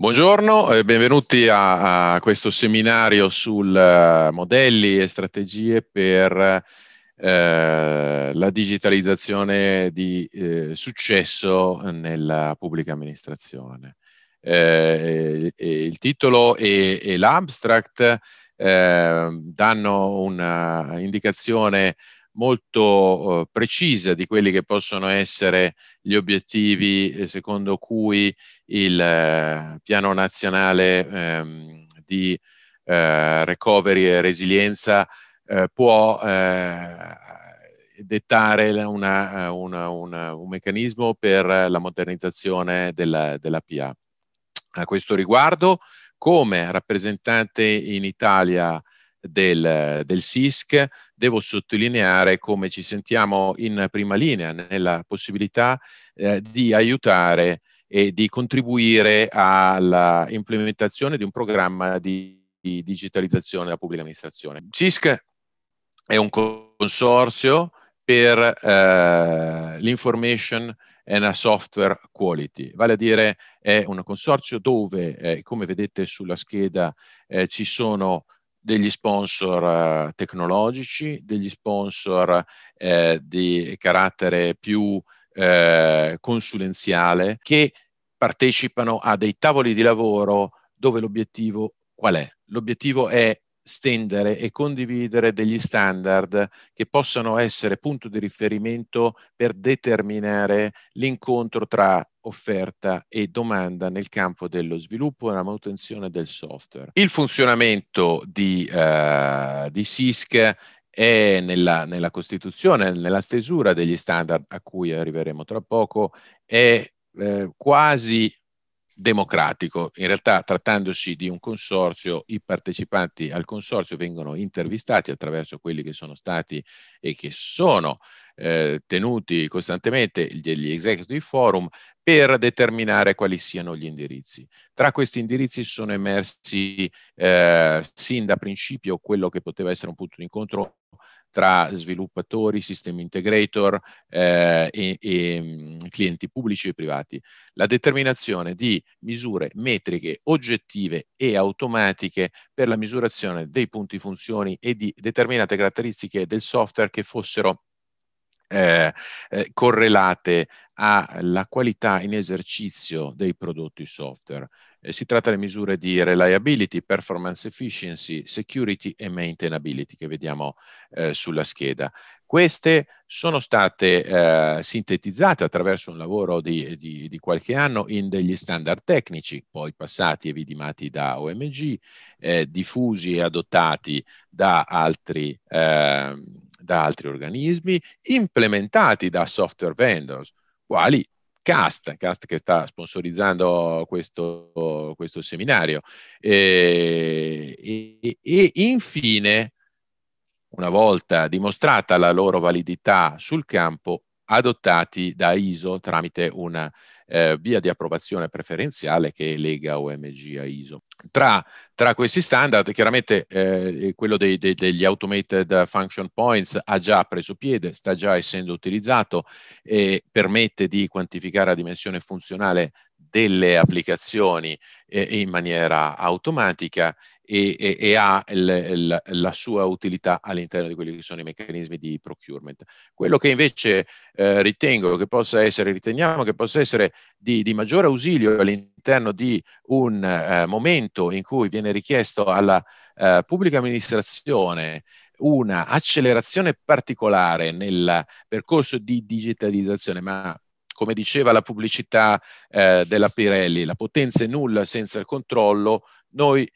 Buongiorno e benvenuti a, a questo seminario sul uh, modelli e strategie per uh, la digitalizzazione di uh, successo nella pubblica amministrazione. Eh, il titolo e, e l'abstract danno un'indicazione molto eh, precisa di quelli che possono essere gli obiettivi eh, secondo cui il eh, piano nazionale ehm, di eh, recovery e resilienza eh, può dettare una, una, una, un meccanismo per la modernizzazione della, della PA. A questo riguardo, come rappresentante in Italia del, del SISC, devo sottolineare come ci sentiamo in prima linea nella possibilità eh, di aiutare e di contribuire alla implementazione di un programma di, di digitalizzazione della pubblica amministrazione. SISC è un consorzio per eh, l'information and a software quality, vale a dire è un consorzio dove, eh, come vedete sulla scheda, eh, ci sono degli sponsor uh, tecnologici, degli sponsor eh, di carattere più eh, consulenziale che partecipano a dei tavoli di lavoro dove l'obiettivo qual è? L'obiettivo è stendere e condividere degli standard che possano essere punto di riferimento per determinare l'incontro tra offerta e domanda nel campo dello sviluppo e della manutenzione del software. Il funzionamento di, uh, di SISC è nella, nella, Costituzione, nella stesura degli standard a cui arriveremo tra poco, è eh, quasi democratico. In realtà, trattandosi di un consorzio, i partecipanti al consorzio vengono intervistati attraverso quelli che sono stati e che sono eh, tenuti costantemente degli executive forum per determinare quali siano gli indirizzi. Tra questi indirizzi sono emersi eh, sin da principio quello che poteva essere un punto di incontro tra sviluppatori, sistemi integrator eh, e, e mm, clienti pubblici e privati. La determinazione di misure metriche oggettive e automatiche per la misurazione dei punti funzioni e di determinate caratteristiche del software che fossero eh, eh, correlate alla qualità in esercizio dei prodotti software. Eh, si tratta di misure di reliability, performance efficiency, security e maintainability che vediamo eh, sulla scheda. Queste sono state eh, sintetizzate attraverso un lavoro di, di, di, qualche anno in degli standard tecnici, poi passati e vidimati da OMG, eh, diffusi e adottati da altri, eh, da altri organismi, implementati da software vendors, quali Cast, Cast che sta sponsorizzando questo, questo seminario. E, e, e infine una volta dimostrata la loro validità sul campo, adottati da ISO tramite una eh, via di approvazione preferenziale che lega OMG a ISO. Tra, tra questi standard, chiaramente eh, quello dei, dei, degli automated function points ha già preso piede, sta già essendo utilizzato e permette di quantificare la dimensione funzionale delle applicazioni eh, in maniera automatica e, e, e ha il, il, la sua utilità all'interno di quelli che sono i meccanismi di procurement. Quello che invece eh, ritengo che possa essere, riteniamo che possa essere di, di maggiore ausilio all'interno di un eh, momento in cui viene richiesto alla eh, pubblica amministrazione una accelerazione particolare nel percorso di digitalizzazione, ma come diceva la pubblicità eh, della Pirelli, la potenza è nulla senza il controllo, noi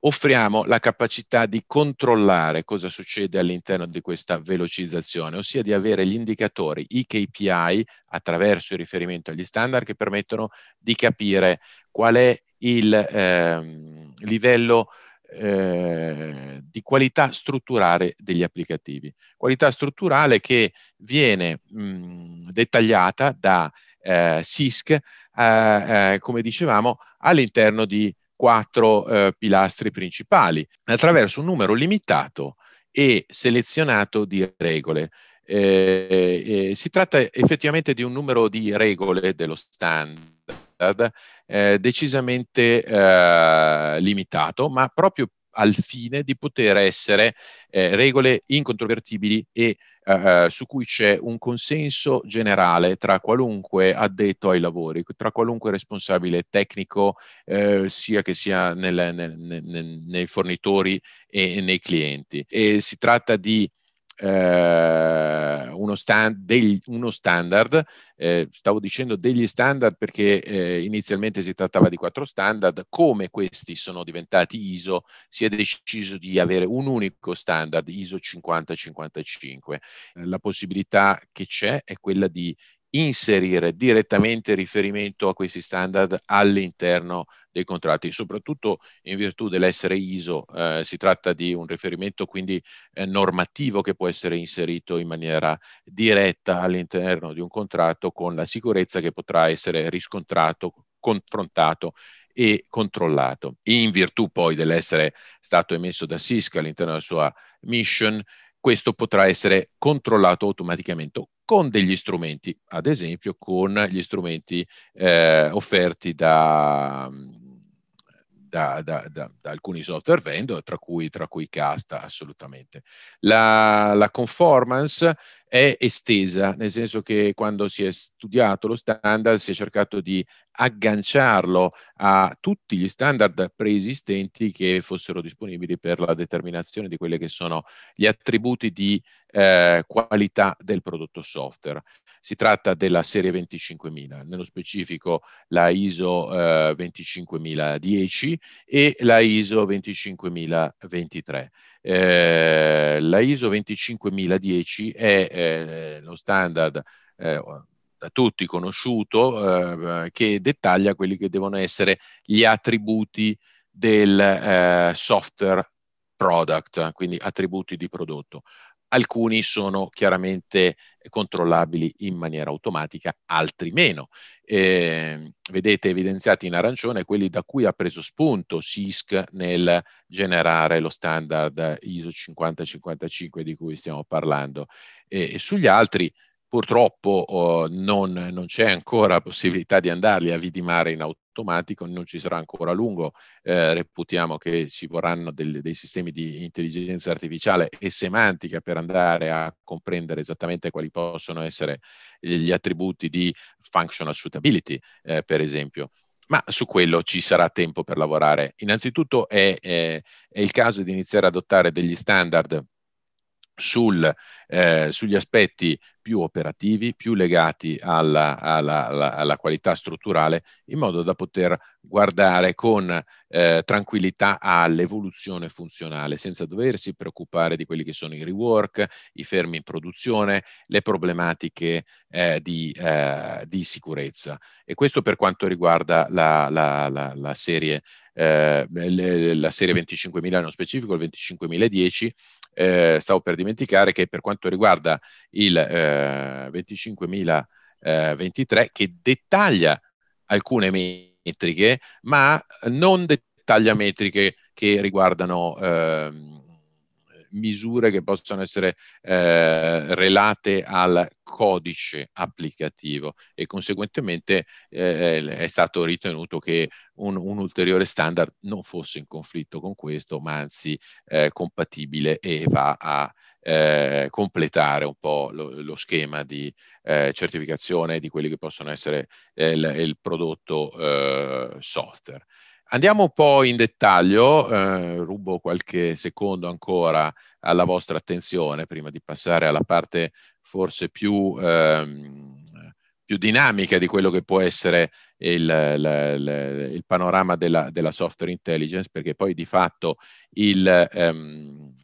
offriamo la capacità di controllare cosa succede all'interno di questa velocizzazione, ossia di avere gli indicatori, i KPI, attraverso il riferimento agli standard che permettono di capire qual è il eh, livello eh, di qualità strutturale degli applicativi. Qualità strutturale che viene mh, dettagliata da eh, SISC, eh, eh, come dicevamo, all'interno di quattro eh, pilastri principali, attraverso un numero limitato e selezionato di regole. Eh, si tratta effettivamente di un numero di regole dello standard eh, decisamente eh, limitato, ma proprio al fine di poter essere eh, regole incontrovertibili e eh, su cui c'è un consenso generale tra qualunque addetto ai lavori, tra qualunque responsabile tecnico, eh, sia che sia nel, nel, nel, nei fornitori e nei clienti. E si tratta di eh, uno, stand, degli, uno, standard, eh, stavo dicendo degli standard perché eh, inizialmente si trattava di quattro standard, come questi sono diventati ISO si è deciso di avere un unico standard ISO 5055. La possibilità che c'è è quella di inserire direttamente riferimento a questi standard all'interno dei contratti, soprattutto in virtù dell'essere ISO. Eh, si tratta di un riferimento quindi eh, normativo che può essere inserito in maniera diretta all'interno di un contratto con la sicurezza che potrà essere riscontrato, confrontato e controllato. In virtù poi dell'essere stato emesso da SISC all'interno della sua mission, questo potrà essere controllato automaticamente con degli strumenti, ad esempio con gli strumenti eh, offerti da, da, da, da, alcuni software vendor, tra cui, tra cui Casta assolutamente. La, la, conformance è estesa, nel senso che quando si è studiato lo standard si è cercato di agganciarlo a tutti gli standard preesistenti che fossero disponibili per la determinazione di quelli che sono gli attributi di eh, qualità del prodotto software. Si tratta della serie 25000, nello specifico la ISO eh, 25010 e la ISO 25023. Eh, la ISO 25010 è eh, lo standard eh, da tutti conosciuto, eh, che dettaglia quelli che devono essere gli attributi del eh, software product, quindi attributi di prodotto. Alcuni sono chiaramente controllabili in maniera automatica, altri meno. Eh, vedete evidenziati in arancione quelli da cui ha preso spunto SISC nel generare lo standard ISO 5055 di cui stiamo parlando. E, e sugli altri Purtroppo oh, non, non, c'è ancora possibilità di andarli a vidimare in automatico, non ci sarà ancora a lungo. Eh, reputiamo che ci vorranno del, dei sistemi di intelligenza artificiale e semantica per andare a comprendere esattamente quali possono essere gli attributi di functional suitability, eh, per esempio ma su quello ci sarà tempo per lavorare. Innanzitutto è, è, è il caso di iniziare ad adottare degli standard sul, eh, sugli aspetti più operativi, più legati alla, alla, alla, alla, qualità strutturale, in modo da poter guardare con eh, tranquillità all'evoluzione funzionale, senza doversi preoccupare di quelli che sono i rework, i fermi in produzione, le problematiche eh, di, eh, di, sicurezza. E questo per quanto riguarda la, la, la, la serie, eh, la serie 25.000 nello specifico, il 25.010, eh, stavo per dimenticare che per quanto riguarda il eh, 25.023 che dettaglia alcune metriche, ma non dettaglia metriche che riguardano eh, misure che possono essere eh, relate al codice applicativo e conseguentemente eh, è stato ritenuto che un, un, ulteriore standard non fosse in conflitto con questo, ma anzi eh, compatibile e va a eh, completare un po' lo, lo schema di eh, certificazione di quelli che possono essere eh, il, il, prodotto eh, software. Andiamo un po' in dettaglio, eh, rubo qualche secondo ancora alla vostra attenzione prima di passare alla parte forse più, ehm, più dinamica di quello che può essere il, il, il, panorama della, della, software intelligence, perché poi di fatto il, ehm,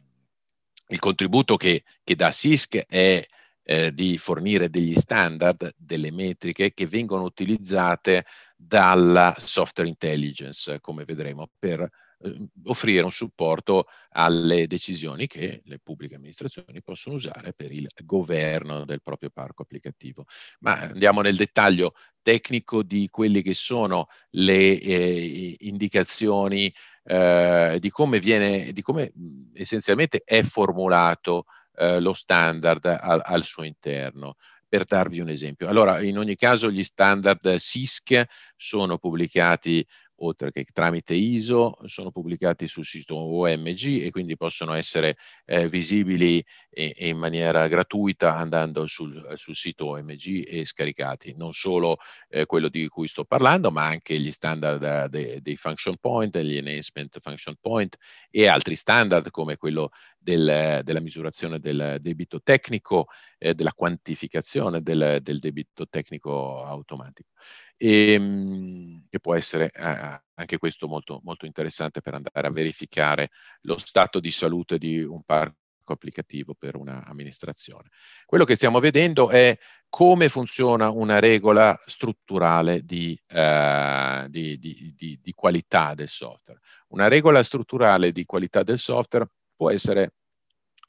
il contributo che, che dà SISC è eh, di fornire degli standard, delle metriche che vengono utilizzate dalla software intelligence, come vedremo, per eh, offrire un supporto alle decisioni che le pubbliche amministrazioni possono usare per il governo del proprio parco applicativo. Ma andiamo nel dettaglio tecnico di quelle che sono le eh, indicazioni eh, di come viene, di come essenzialmente è formulato eh, lo standard al, al suo interno per darvi un esempio. Allora, in ogni caso gli standard SISC sono pubblicati oltre che tramite ISO, sono pubblicati sul sito OMG e quindi possono essere eh, visibili e, e in maniera gratuita andando sul, sul, sito OMG e scaricati. Non solo eh, quello di cui sto parlando, ma anche gli standard eh, dei, dei function point, gli enhancement function point e altri standard come quello del, della misurazione del debito tecnico, eh, della quantificazione del, del debito tecnico automatico e, ehm, che può essere eh, anche questo molto, molto interessante per andare a verificare lo stato di salute di un parco applicativo per un'amministrazione. Quello che stiamo vedendo è come funziona una regola strutturale di, eh, di, di, di, qualità del software. Una regola strutturale di qualità del software può essere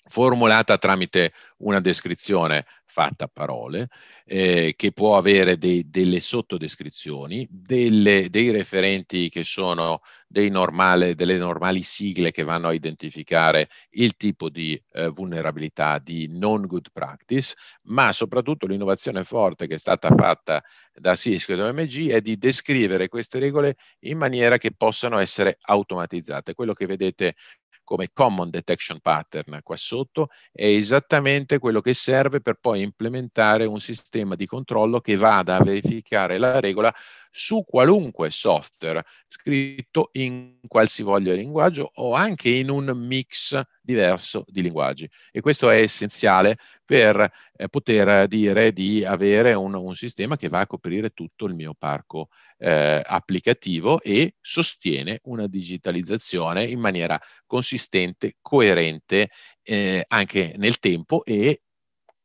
formulata tramite una descrizione fatta a parole, eh, che può avere dei, delle sottodescrizioni, delle, dei referenti che sono normale, delle normali sigle che vanno a identificare il tipo di eh, vulnerabilità, di non good practice, ma soprattutto l'innovazione forte che è stata fatta da Cisco e da OMG è di descrivere queste regole in maniera che possano essere automatizzate. Quello che vedete come common detection pattern qua sotto è esattamente quello che serve per poi implementare un sistema di controllo che vada a verificare la regola su qualunque software scritto in qualsivoglia linguaggio o anche in un mix diverso di linguaggi. E questo è essenziale per eh, poter dire di avere un, un, sistema che va a coprire tutto il mio parco eh, applicativo e sostiene una digitalizzazione in maniera consistente, coerente eh, anche nel tempo e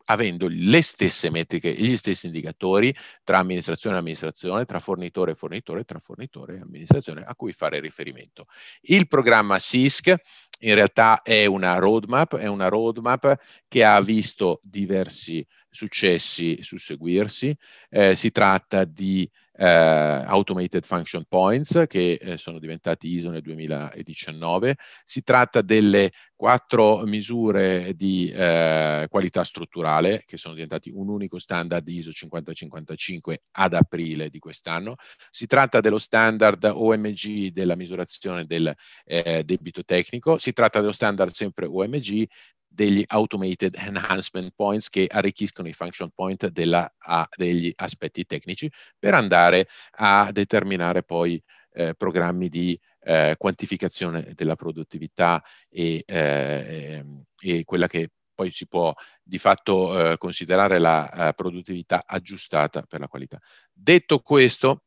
avendo le stesse metriche, gli stessi indicatori tra amministrazione e amministrazione, tra fornitore e fornitore, tra fornitore e amministrazione a cui fare riferimento. Il programma SISC in realtà è una roadmap, è una roadmap che ha visto diversi successi susseguirsi. Eh, si tratta di eh, Automated Function Points che eh, sono diventati ISO nel 2019. Si tratta delle quattro misure di eh, qualità strutturale che sono diventati un unico standard ISO 5055 ad aprile di quest'anno. Si tratta dello standard OMG della misurazione del eh, debito tecnico. Si tratta dello standard sempre OMG degli automated enhancement points che arricchiscono i function point della, a, degli aspetti tecnici per andare a determinare poi eh, programmi di eh, quantificazione della produttività e, eh, e, quella che poi si può di fatto eh, considerare la uh, produttività aggiustata per la qualità. Detto questo,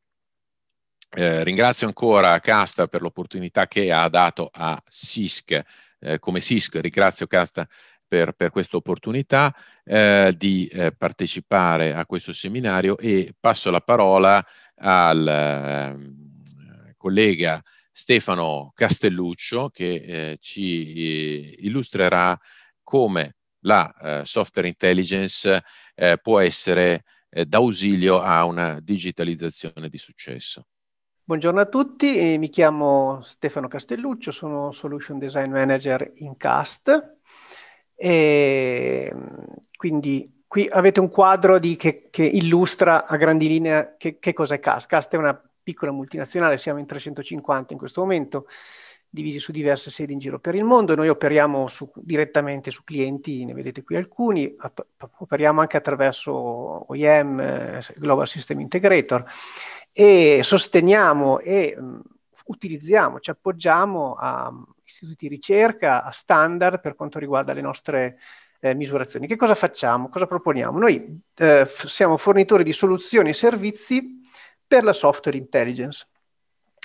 eh, ringrazio ancora Casta per l'opportunità che ha dato a SISC eh, come SISC, ringrazio Casta per, per questa opportunità eh, di eh, partecipare a questo seminario e passo la parola al eh, collega Stefano Castelluccio che eh, ci eh, illustrerà come la software intelligence può essere d'ausilio a una digitalizzazione di successo. Buongiorno a tutti, mi chiamo Stefano Castelluccio, sono Solution Design Manager in CAST e quindi qui avete un quadro di, che, che, illustra a grandi linee che, che cos'è CAST. CAST è una piccola multinazionale, siamo in 350 in questo momento, divisi su diverse sedi in giro per il mondo. Noi operiamo su, direttamente su clienti, ne vedete qui alcuni, operiamo anche attraverso OEM, eh, Global System Integrator e sosteniamo e mh, utilizziamo, ci appoggiamo a istituti di ricerca, a standard per quanto riguarda le nostre eh, misurazioni. Che cosa facciamo? Cosa proponiamo? Noi eh, f- siamo fornitori di soluzioni e servizi per la software intelligence,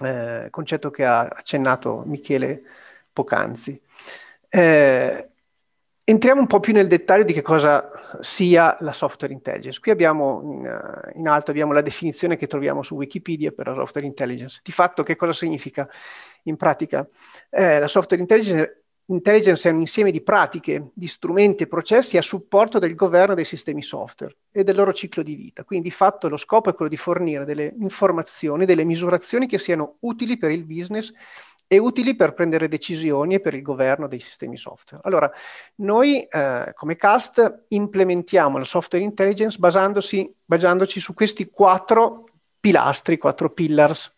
eh, concetto che ha accennato Michele poc'anzi. Eh, Entriamo un po' più nel dettaglio di che cosa sia la software intelligence. Qui abbiamo in, eh, in, alto abbiamo la definizione che troviamo su Wikipedia per la software intelligence. Di fatto che cosa significa in pratica? Eh, la software intelligence, intelligence, è un insieme di pratiche, di strumenti e processi a supporto del governo dei sistemi software e del loro ciclo di vita. Quindi di fatto lo scopo è quello di fornire delle informazioni, delle misurazioni che siano utili per il business e utili per prendere decisioni e per il governo dei sistemi software. Allora, noi eh, come CAST implementiamo la software intelligence basandoci su questi quattro pilastri, quattro pillars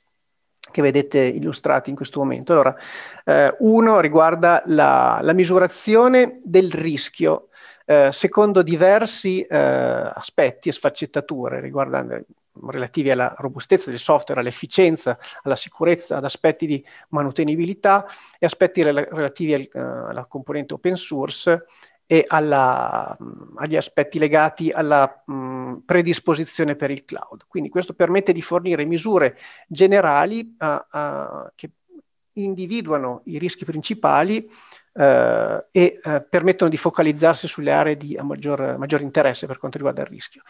che vedete illustrati in questo momento. Allora, eh, uno riguarda la, la, misurazione del rischio eh, secondo diversi eh, aspetti e sfaccettature riguardanti relativi alla robustezza del software, all'efficienza, alla sicurezza, ad aspetti di manutenibilità e aspetti rel- relativi al, uh, alla componente open source e alla, mh, agli aspetti legati alla mh, predisposizione per il cloud. Quindi questo permette di fornire misure generali uh, uh, che individuano i rischi principali eh, e eh, permettono di focalizzarsi sulle aree di maggior, maggior, interesse per quanto riguarda il rischio.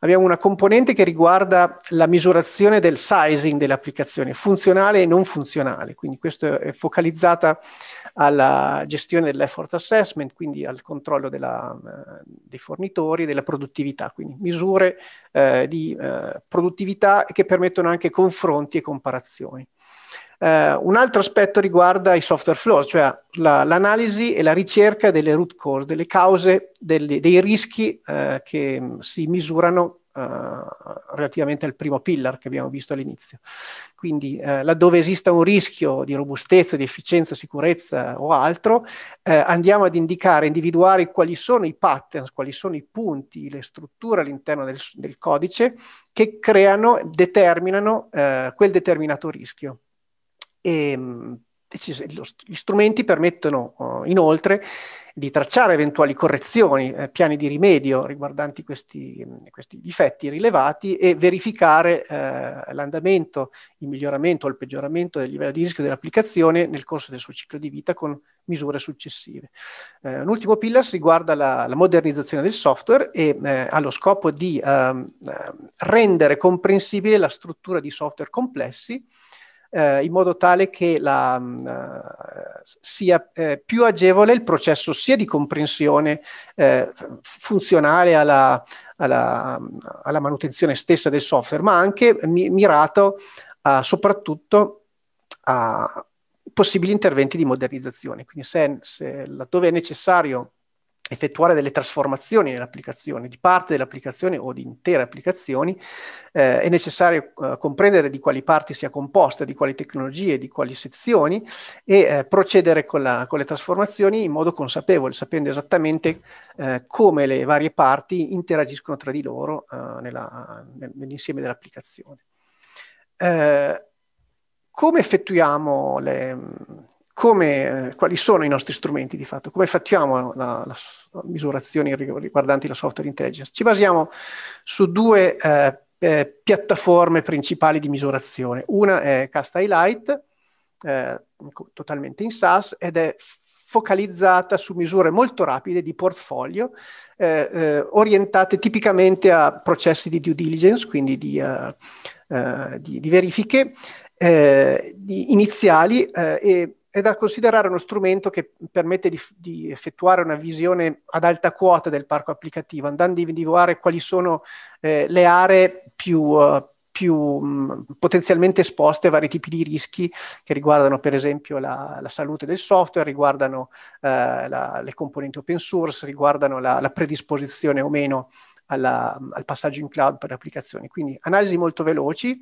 Abbiamo una componente che riguarda la misurazione del sizing dell'applicazione, funzionale e non funzionale, quindi questo è focalizzata alla gestione dell'effort assessment, quindi al controllo della, uh, dei fornitori, della produttività, quindi misure uh, di uh, produttività che permettono anche confronti e comparazioni. Uh, un altro aspetto riguarda i software flows, cioè la, l'analisi e la ricerca delle root cause, delle cause delle, dei rischi uh, che si misurano uh, relativamente al primo pillar che abbiamo visto all'inizio. Quindi laddove esista un rischio di robustezza, di efficienza, sicurezza o altro, andiamo ad indicare, individuare quali sono i patterns, quali sono i punti, le strutture all'interno del, del codice che creano, determinano quel determinato rischio. E, ehm, gli strumenti permettono uh, inoltre di tracciare eventuali correzioni, eh, piani di rimedio riguardanti questi, questi, difetti rilevati e verificare eh, l'andamento, il miglioramento o il peggioramento del livello di rischio dell'applicazione nel corso del suo ciclo di vita con misure successive. Eh, un ultimo pillar riguarda la, la, modernizzazione del software e eh, ha lo scopo di ehm, eh, rendere comprensibile la struttura di software complessi eh, in modo tale che la, mh, eh, sia eh, più agevole il processo sia di comprensione eh, funzionale alla, alla, alla, manutenzione stessa del software, ma anche mi- mirato a, soprattutto a possibili interventi di modernizzazione. Quindi se, se laddove è necessario effettuare delle trasformazioni nell'applicazione, di parte dell'applicazione o di intere applicazioni, eh, è necessario eh, comprendere di quali parti sia composta, di quali tecnologie, di quali sezioni e eh, procedere con, la, con, le trasformazioni in modo consapevole, sapendo esattamente eh, come le varie parti interagiscono tra di loro eh, nella, nell'insieme dell'applicazione. Eh, come effettuiamo le, come, eh, quali sono i nostri strumenti di fatto, come facciamo la, la, la misurazioni riguardanti la software intelligence. Ci basiamo su due eh, eh, piattaforme principali di misurazione. Una è Cast Highlight, eh, totalmente in SaaS, ed è focalizzata su misure molto rapide di portfolio, eh, eh, orientate tipicamente a processi di due diligence, quindi di, uh, uh, di, di verifiche di iniziali e è da considerare uno strumento che permette di, di, effettuare una visione ad alta quota del parco applicativo, andando a individuare quali sono eh, le aree più, uh, più mh, potenzialmente esposte a vari tipi di rischi che riguardano per esempio la, la salute del software, riguardano uh, la, le componenti open source, riguardano la, la predisposizione o meno alla, al passaggio in cloud per le applicazioni. Quindi analisi molto veloci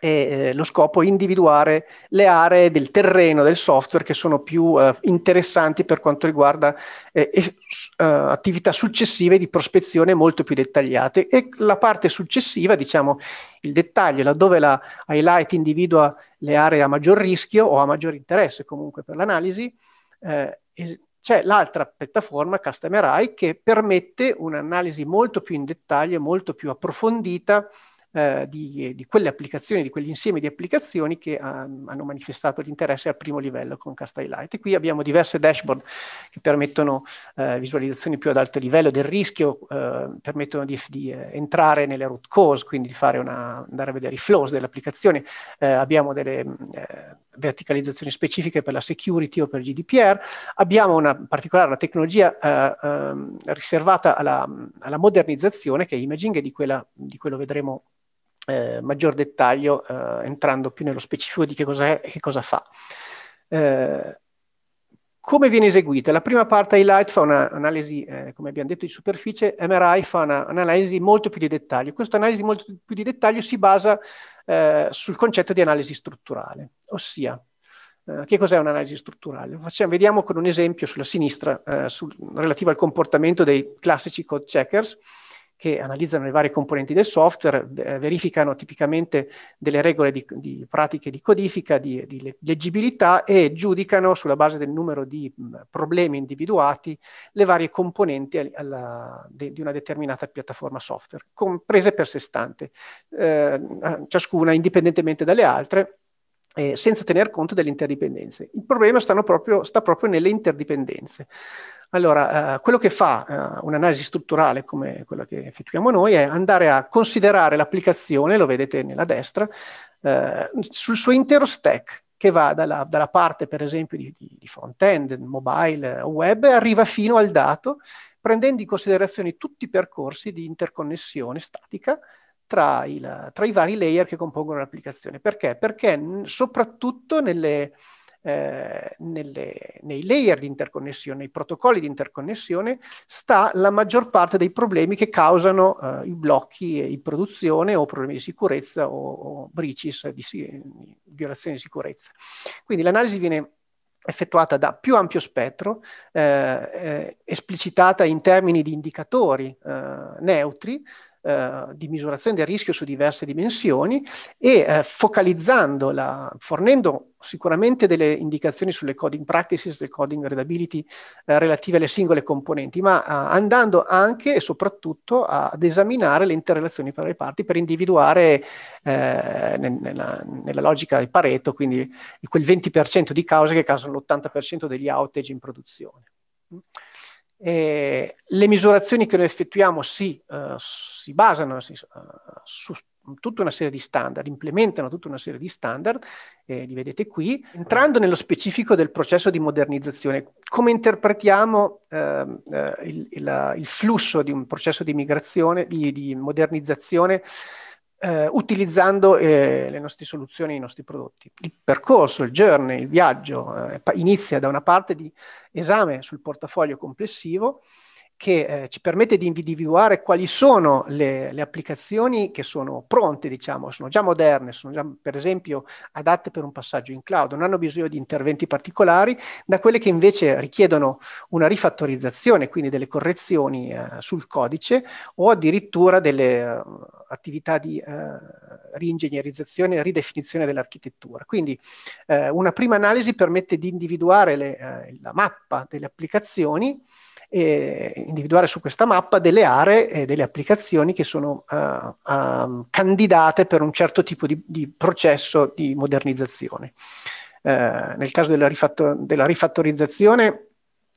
e eh, lo scopo è individuare le aree del terreno del software che sono più eh, interessanti per quanto riguarda eh, eh, attività successive di prospezione molto più dettagliate. E la parte successiva, diciamo il dettaglio, laddove la highlight individua le aree a maggior rischio o a maggior interesse comunque per l'analisi, eh, c'è l'altra piattaforma Customer Eye che permette un'analisi molto più in dettaglio, molto più approfondita eh, di, di, quelle applicazioni, di quegli insiemi di applicazioni che um, hanno manifestato l'interesse al primo livello con Cast Highlight. E qui abbiamo diverse dashboard che permettono eh, visualizzazioni più ad alto livello del rischio, eh, permettono di, di eh, entrare nelle root cause, quindi di una, andare a vedere i flows delle applicazioni. Eh, abbiamo delle eh, verticalizzazioni specifiche per la security o per GDPR. Abbiamo una particolare una tecnologia ehm, riservata alla, alla modernizzazione che è imaging e di, quella, di quello vedremo eh, maggior dettaglio eh, entrando più nello specifico di che cosa è e che cosa fa. Come viene eseguita? La prima parte highlight fa un'analisi, eh, come abbiamo detto, di superficie, MRI fa un'analisi molto più di dettaglio. Questa analisi molto più di dettaglio si basa eh, sul concetto di analisi strutturale, ossia eh, che cos'è un'analisi strutturale? Facciamo, vediamo con un esempio sulla sinistra eh, sul, relativo al comportamento dei classici code checkers che analizzano le varie componenti del software, verificano tipicamente delle regole di, di pratiche di codifica, di, di, leggibilità e giudicano sulla base del numero di problemi individuati le varie componenti alla, de, di una determinata piattaforma software, comprese per sé stante, eh, ciascuna indipendentemente dalle altre eh, senza tener conto delle interdipendenze. Il problema proprio, sta proprio nelle interdipendenze. Allora, eh, quello che fa eh, un'analisi strutturale come quella che effettuiamo noi è andare a considerare l'applicazione, lo vedete nella destra, eh, sul suo intero stack, che va dalla, dalla parte, per esempio, di, di front-end, mobile, web, e arriva fino al dato, prendendo in considerazione tutti i percorsi di interconnessione statica tra, il, tra i vari layer che compongono l'applicazione. Perché? Perché soprattutto nelle, eh, nelle, nei layer di interconnessione, nei protocolli di interconnessione, sta la maggior parte dei problemi che causano eh, i blocchi in produzione o problemi di sicurezza o, o breaches di, di violazioni di sicurezza. Quindi l'analisi viene effettuata da più ampio spettro, eh, eh, esplicitata in termini di indicatori eh, neutri, eh, di misurazione del rischio su diverse dimensioni e eh, focalizzandola, fornendo sicuramente delle indicazioni sulle coding practices, le coding readability eh, relative alle singole componenti, ma eh, andando anche e soprattutto ad esaminare le interrelazioni tra le parti per individuare eh, nella, nella, logica di Pareto, quindi quel 20% di cause che causano l'80% degli outage in produzione. Eh, le misurazioni che noi effettuiamo si, uh, si basano si, uh, su tutta una serie di standard, implementano tutta una serie di standard, eh, li vedete qui. Entrando nello specifico del processo di modernizzazione, come interpretiamo eh, il, il, il, flusso di un processo di migrazione, di, di modernizzazione eh, utilizzando eh, le nostre soluzioni, i nostri prodotti. Il percorso, il journey, il viaggio eh, inizia da una parte di esame sul portafoglio complessivo che eh, ci permette di individuare quali sono le, le, applicazioni che sono pronte, diciamo, sono già moderne, sono già per esempio adatte per un passaggio in cloud, non hanno bisogno di interventi particolari, da quelle che invece richiedono una rifattorizzazione, quindi delle correzioni eh, sul codice o addirittura delle uh, attività di uh, reingegnerizzazione e ridefinizione dell'architettura. Quindi uh, una prima analisi permette di individuare le, la mappa delle applicazioni e individuare su questa mappa delle aree e delle applicazioni che sono uh, uh, candidate per un certo tipo di, di processo di modernizzazione. Uh, nel caso della, rifatto- della rifattorizzazione,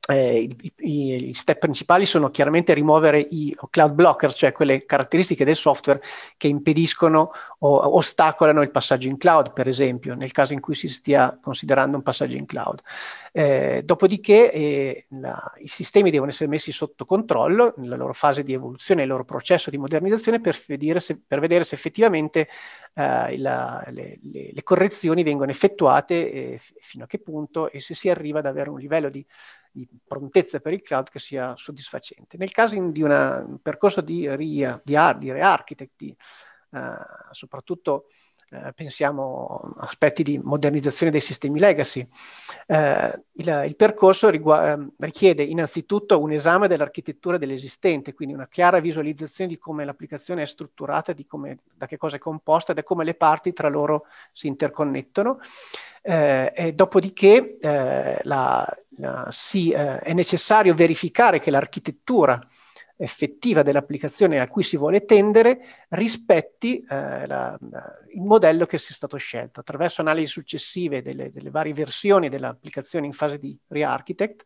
eh, i, i, step principali sono chiaramente rimuovere i cloud blocker, cioè quelle caratteristiche del software che impediscono o ostacolano il passaggio in cloud, per esempio, nel caso in cui si stia considerando un passaggio in cloud. Eh, dopodiché eh, la, i sistemi devono essere messi sotto controllo nella loro fase di evoluzione, nel loro processo di modernizzazione per se, per vedere se effettivamente eh, la, le, le, le, correzioni vengono effettuate e fino a che punto e se si arriva ad avere un livello di di prontezza per il cloud che sia soddisfacente. Nel caso di una, un percorso di, RIA, di, di re-architect, di, eh, soprattutto eh, pensiamo a aspetti di modernizzazione dei sistemi legacy. Eh, il, il, percorso rigu- ehm, richiede innanzitutto un esame dell'architettura dell'esistente, quindi una chiara visualizzazione di come l'applicazione è strutturata, di come, da che cosa è composta, da come le parti tra loro si interconnettono. Eh, e dopodiché eh, la, la, si, eh, è necessario verificare che l'architettura effettiva dell'applicazione a cui si vuole tendere rispetti eh, la, il modello che sia stato scelto. Attraverso analisi successive delle, delle varie versioni dell'applicazione in fase di re-architect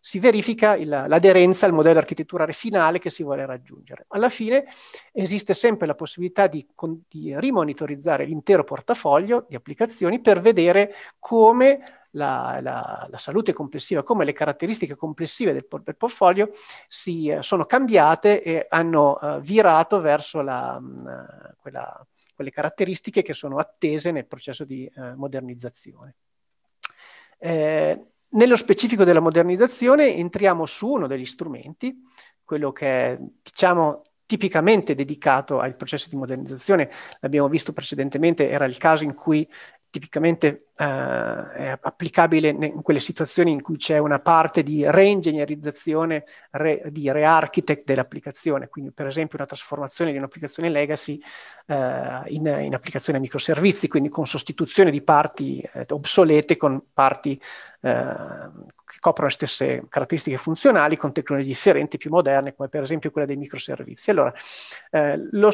si verifica il, l'aderenza al modello architetturale finale che si vuole raggiungere. Alla fine esiste sempre la possibilità di, di rimonitorizzare l'intero portafoglio di applicazioni per vedere come la, la, la, salute complessiva, come le caratteristiche complessive del, del portfolio si, eh, sono cambiate e hanno uh, virato verso la, mh, mm, quella, quelle caratteristiche che sono attese nel processo di uh, modernizzazione. Eh, nello specifico della modernizzazione entriamo su uno degli strumenti, quello che è, diciamo, tipicamente dedicato ai processi di modernizzazione. L'abbiamo visto precedentemente, era il caso in cui tipicamente eh, è applicabile in quelle situazioni in cui c'è una parte di reingegnerizzazione, re, di re-architect dell'applicazione, quindi per esempio una trasformazione di un'applicazione legacy eh, in, in, applicazione a microservizi, quindi con sostituzione di parti eh, obsolete con parti eh, che coprono le stesse caratteristiche funzionali con tecnologie differenti, più moderne, come per esempio quella dei microservizi. Allora, eh, lo,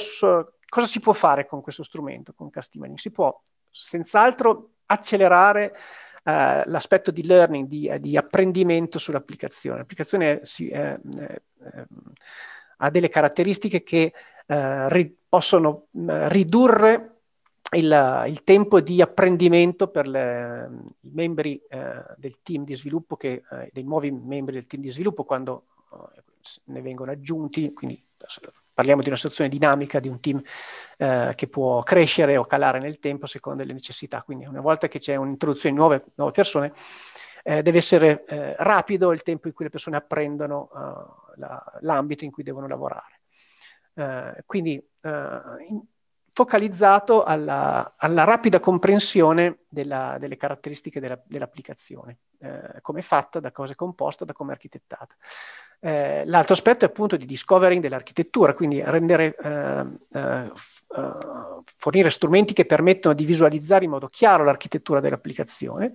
cosa si può fare con questo strumento, con Castimani? Si può senz'altro accelerare eh, l'aspetto di learning, di, eh, di, apprendimento sull'applicazione. L'applicazione si, eh, eh, ha delle caratteristiche che eh, ri- possono ridurre il, il, tempo di apprendimento per le, i membri del team di sviluppo, che, dei nuovi membri del team di sviluppo quando ne vengono aggiunti, quindi parliamo di una situazione dinamica di un team eh, che può crescere o calare nel tempo secondo le necessità. Quindi una volta che c'è un'introduzione di nuove, nuove persone, eh, deve essere eh, rapido il tempo in cui le persone apprendono uh, la, l'ambito in cui devono lavorare. Uh, quindi uh, in, focalizzato alla, alla, rapida comprensione della, delle caratteristiche della, dell'applicazione, eh, come è fatta, da cosa è composta, da come è architettata. Eh, l'altro aspetto è appunto di discovering dell'architettura, quindi rendere, eh, eh, eh fornire strumenti che permettono di visualizzare in modo chiaro l'architettura dell'applicazione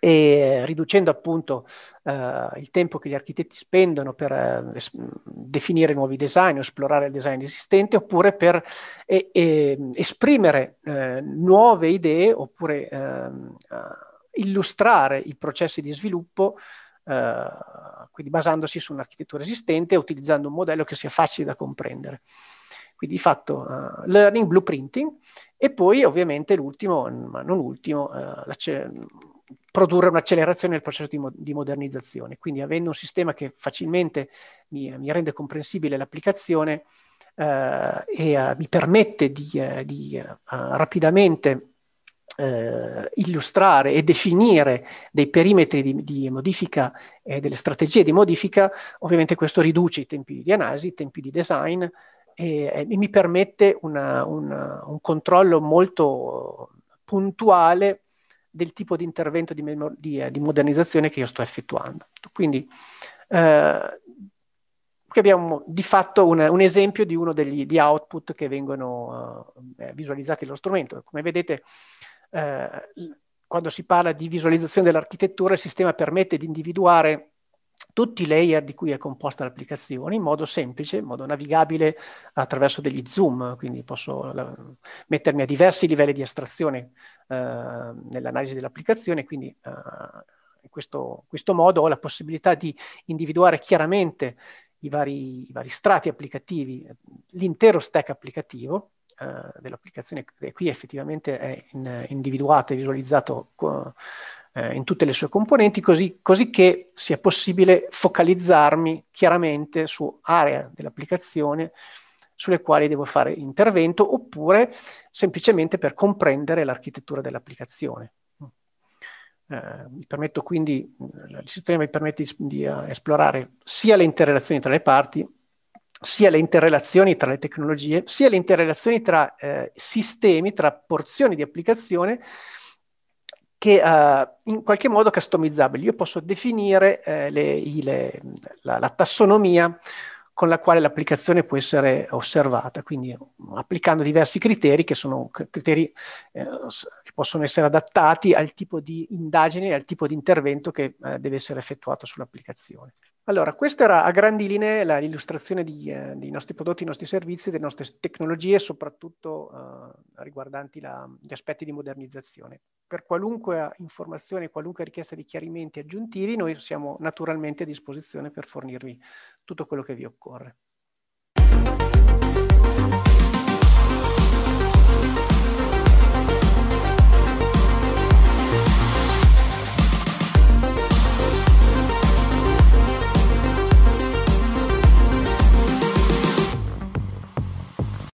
e riducendo appunto eh, il tempo che gli architetti spendono per eh, definire nuovi design o esplorare il design esistente oppure per e- e esprimere eh, nuove idee oppure ehm, illustrare i processi di sviluppo eh, quindi basandosi su un'architettura esistente e utilizzando un modello che sia facile da comprendere. Quindi di fatto uh, learning, blueprinting e poi ovviamente l'ultimo, ma non ultimo, uh, produrre un'accelerazione del processo di, mo- di, modernizzazione. Quindi avendo un sistema che facilmente mi, mi rende comprensibile l'applicazione eh, e uh, mi permette di, uh, di uh, rapidamente illustrare e definire dei perimetri di, di modifica e delle strategie di modifica, ovviamente questo riduce i tempi di analisi, i tempi di design e, e mi permette una, una, un controllo molto puntuale del tipo di intervento di, memo- di, eh, di modernizzazione che io sto effettuando. Quindi eh, qui abbiamo di fatto un, un esempio di uno degli output che vengono uh, visualizzati dallo strumento. Come vedete, eh, quando si parla di visualizzazione dell'architettura, il sistema permette di individuare tutti i layer di cui è composta l'applicazione in modo semplice, in modo navigabile attraverso degli zoom, quindi posso la, mettermi a diversi livelli di astrazione eh, nell'analisi dell'applicazione, quindi eh, in questo, questo, modo ho la possibilità di individuare chiaramente i vari, i vari strati applicativi, l'intero stack applicativo eh, dell'applicazione, che qui effettivamente è in, individuato e visualizzato eh, in tutte le sue componenti, così, così, che sia possibile focalizzarmi chiaramente su aree dell'applicazione sulle quali devo fare intervento, oppure semplicemente per comprendere l'architettura dell'applicazione. Eh, mi permetto quindi, il sistema mi permette di, di uh, esplorare sia le interrelazioni tra le parti, sia le interrelazioni tra le tecnologie, sia le interrelazioni tra eh, sistemi, tra porzioni di applicazione, che uh, in qualche modo customizzabili. Io posso definire eh, le, le, la, la, tassonomia con la quale l'applicazione può essere osservata, quindi applicando diversi criteri che sono criteri eh, che possono essere adattati al tipo di indagine e al tipo di intervento che eh, deve essere effettuato sull'applicazione. Allora, questa era a grandi linee la, l'illustrazione di, eh, dei nostri prodotti, dei nostri servizi, delle nostre tecnologie, soprattutto eh, riguardanti la, gli aspetti di modernizzazione. Per qualunque informazione, qualunque richiesta di chiarimenti aggiuntivi, noi siamo naturalmente a disposizione per fornirvi tutto quello che vi occorre.